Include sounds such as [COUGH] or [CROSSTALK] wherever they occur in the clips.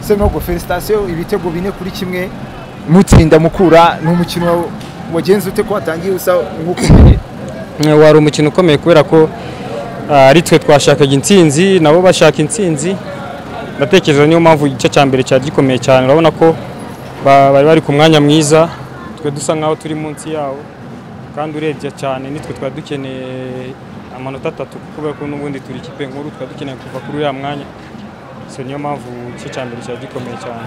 Senogo felicitation ibitego bine kuri kimwe. Mutsinda mukura ni umukino wagenze ute ko watangiye usa nk'uko umenye Eh, wari umukino ukomeye kubera ko ah, ari twe twashakaga intsinzi nabo bashaka intsinzi. Ndatekereza niyo mpamvu igice cya mbere cyari gikomeye cyane. Urabona ko ba- bari bari ku mwanya mwiza twe dusa nkaho turi munsi yawo. Kandi urebye cyane nitwe twari dukeneye amanota atatu kubera ko n'ubundi turi ikipe nkuru twari dukeneye kuva kuri uriya mwanya. So niyo mpamvu igice cya mbere cyari gikomeye cyane.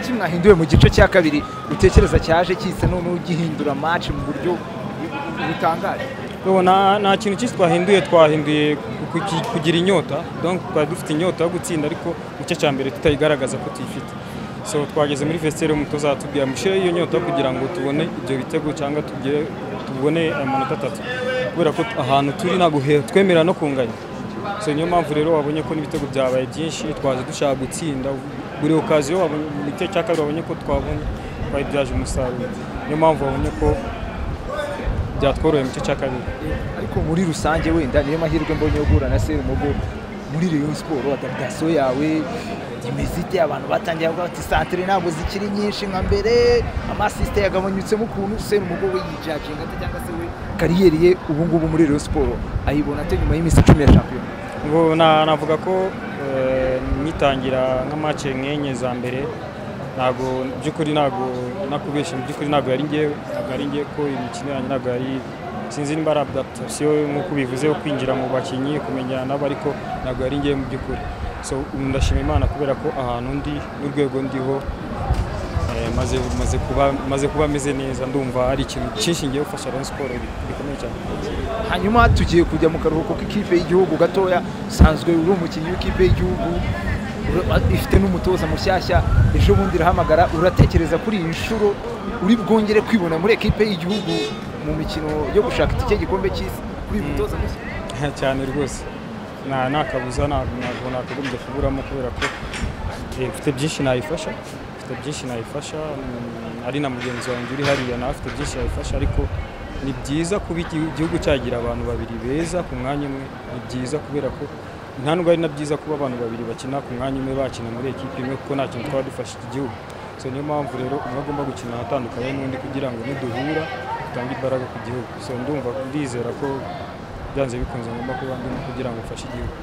Iki mwahinduye mu gice cya kabiri utekereza cyaje kisa noneho gihindura match mu buryo butangaje? Nta kintu cyinshi twahinduye twahinduye ku- ku- kugira inyota. Twari dufite inyota yo gutsinda ariko mu gice cya mbere tutayigaragaza ko tuyifite. So twageze muri vestiaire umutoza aratubwira mushyire iyo nyota kugira ngo tubone ibyo bitego cyangwa tubone amanota atatu. Kubera ko ahantu turi ntabwo twemerera no kunganya. Niyo mpamvu rero wabonye ko n'ibitego byabaye byinshi twaje dushaka gutsinda. Buri okaziyo mu gice cya kabiri wabonye ko twabonye twayibyaje umusaruro. Niyo mpamvu wabonye ko byatworoheye mu gice cya kabiri. Ariko muri rusange wenda niyo mahirwe mbonye yo guhura na Serumogo muri Rayon Sport adaptation yawe. Imeze abantu batangiye kuvuga bati santere ntabwo zikiri nyinshi nka mbere. Amasisite yagabanyutsemo ukuntu Serumogo we yijajinga ate cyangwa se we kariyeri ye ubu ngubu muri Rayon Sport ayibona ate nyuma y'iminsi icumi ya shampiyona? Ngo na- navuga ko eh, ngitangira nk'amace nk'enye za mbere. Ntabwo by'ukuri ntabwo nakubeshya by'ukuri ntabwo yari ngewe ntabwo ari ngewe ko imikino yanjye ntabwo yari sinzi niba ari adaptation nk'uko ubivuze yo kwinjira mu bakinnyi kumenyana nabo ariko ntabwo yari ngewe mu by'ukuri. Ndashima imana kubera ko ahantu ndi n'urwego ndiho eh, maze maze kuba maze kuba meze neza ndumva ari ikintu cyinshi ngiye gufasha Rayon Sport bikomeye cyane. Hanyuma tugiye kujya mu karuhuko k'ikipe y'igihugu gatoya usanzwe uri umukinnyi w'ikipe y'igihugu ifite n'umutoza mushyashya ejo bundi irahamagara uratekereza kuri iyi nshuro uri bwongere kwibona muri ekipe y'igihugu mu mikino yo gushaka itike y'igikombe cy'isi kuri uyu mutoza mushya? [LAUGHS] Cyane rwose. Nta kabuza ntabwo nakagombye kuburamo kubera ko eh, mfite byinshi nayifasha mfite byinshi nayifasha mm, ari na mugenzi wanjye uri hariya nawe afite byinshi yayifasha ariko ni byiza kuba igi- igihugu cyagira abantu babiri beza ku mwanya umwe ni byiza kubera ko nta nubwo ari na byiza kuba abantu babiri bakina ku mwanya umwe bakina muri ekipi imwe kuko nta kintu twaba dufasha iki gihugu. So niyo mpamvu rero umwe agomba gukina ahatandukanye n'undi kugira ngo niduhura dutange imbaraga ku gihugu. So ndumva ndizera ko byanze bikunze ngomba kuba ndimo kugira ngo mfashe igihugu.